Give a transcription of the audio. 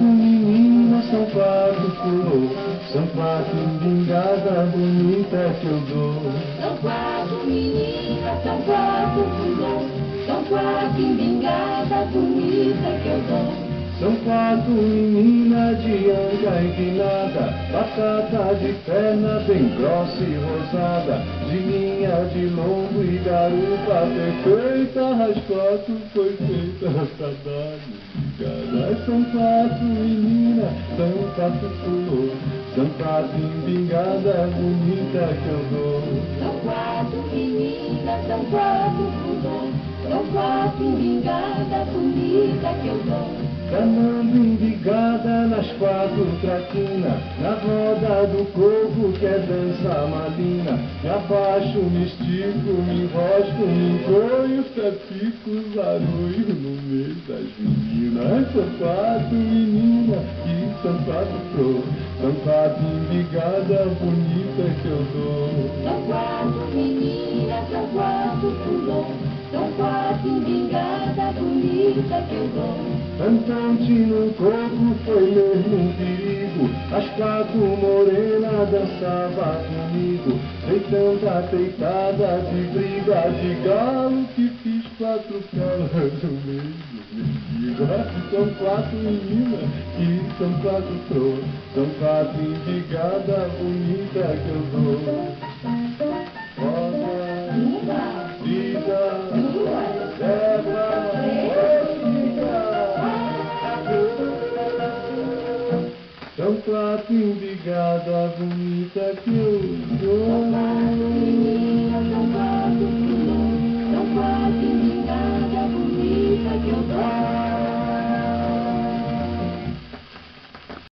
Meninas, são quatro flor, são quatro vingada bonita que eu dou. São quatro meninas, são quatro flor, são quatro vingada bonita que eu dou. São quatro meninas de anga empinada, batata de perna bem grossa e rosada, de linha de lombo e garupa perfeita, as quatro foi feita dar Elas são quatro meninas, são quatro flor, são quatro embingada bonita que eu dou. São quatro meninas, são quatro flor, são quatro embingada bonita que eu dou. Danando embigada nas quatro traquinas, na roda do coco que é dança malina. Me abaixo, me estico, me enrosco, me encolho, fico zarulho no meio das meninas. São quatro meninas que são quatro flores, são quatro embigada bonita que eu dou. São quatro meninas, são quatro flores, são quatro embigada bonita que eu dou. Cantante no corpo foi mesmo um perigo. As quatro morenas dançava comigo. Deitando peitada de briga de galo Que fiz quatro calas no vestido São quatro meninas que são quatro flores São quatro indigadas bonitas que eu dou um prato e um bigado, a bonita que eu sou.